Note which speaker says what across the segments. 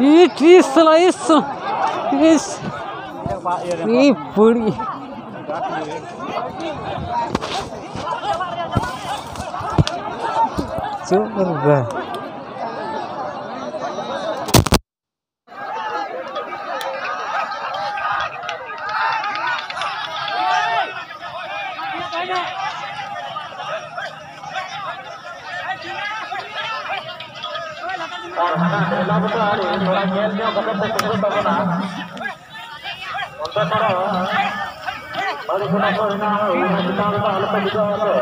Speaker 1: E Cristo, lá isso! isso E por Super bem! ಎಲ್ಲದಕ್ಕೂ ಆಡಿ ನೋಡಕ್ ಹೇಳ್ತೇವೆ ಗಮನ ಸಿಗ್ಬಿಟ್ಟವನ ಒಂದೇ ತರ ಅದಕ್ಕೂ ನಾವು ಅಲ್ಪ ಬಿದ್ದವರು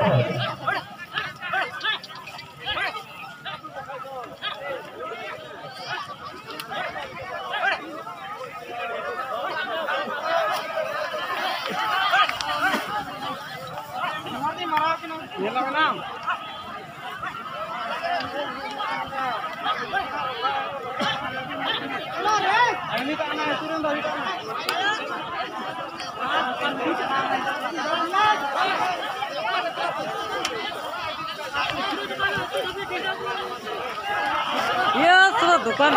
Speaker 1: ये दुकान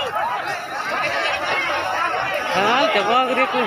Speaker 1: चपाक देखो